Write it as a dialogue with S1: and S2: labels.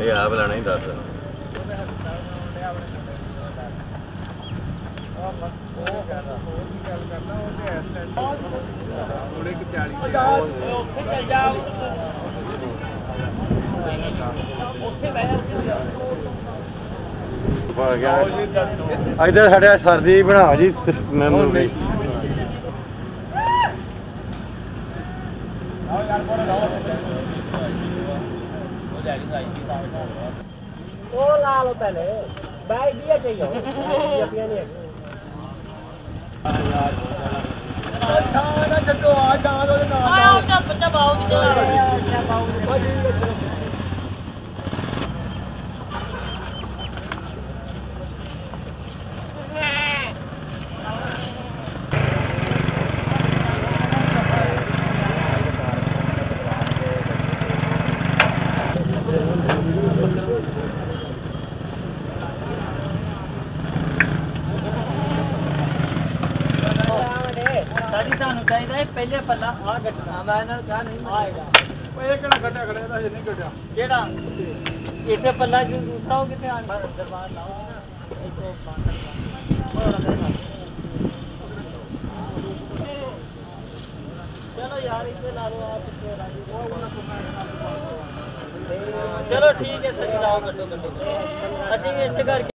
S1: ਇਹ ਆ ਬਲਾਣਾ ਹੀ ਦੱਸ। ਉਹ ਗੱਲ ਕਰਦਾ ਉਹ ਤੇ ਐਸ ਐਸ ਉਹਨੇ ਕਿ 40 ਉੱਥੇ ਚੱਲ ਜਾ ਪਾ ਗਿਆ। ਇੱਧਰ ਸਾਡੇ ਸਰਦੀ ਬਣਾਓ ਜੀ ਮੈਨੂੰ ਵੀ। ਉਹ
S2: ਲਾ ਲਓ ਪਹਿਲੇ। ਬਾਈ ਵੀ ਚਾਹੀਓ ਪੀਆ ਨਹੀਂ ਆਇਆ ਸਾਡੀ ਸਾਨੂੰ ਚਾਹੀਦਾ ਹੈ ਪਹਿਲੇ ਪੱਲਾ ਆ ਗੱਟਣਾ ਮੈਂ ਇਹਨਾਂ
S3: ਨੂੰ ਕਹਾ
S2: ਨਹੀਂ ਆਏਗਾ
S3: ਇਹ ਕਿਹੜਾ ਗੱਡਾ ਖੜਿਆ ਦਾ ਨਹੀਂ ਗੱਡਿਆ
S2: ਜਿਹੜਾ ਇੱਥੇ ਪੱਲਾ ਜੋ ਦੂਸਰਾ ਉਹ ਕਿਤੇ ਆਣ ਦਰਬਾਰ ਲਾਓਗੇ ਨਾ ਇੱਥੋਂ ਬਾਹਰ ਚਲੋ ਯਾਰ ਇੱਥੇ ਲਾ ਲਓ ਆਪ ਇੱਥੇ ਲਾ ਲਓ ਉਹ ਉਹਨਾਂ ਚਲੋ ਠੀਕ ਹੈ ਸਰ ਲਾਓ ਗੱਡੋ ਗੱਡੋ ਅਸੀਂ ਵੀ ਇੱਥੇ ਕਰਕੇ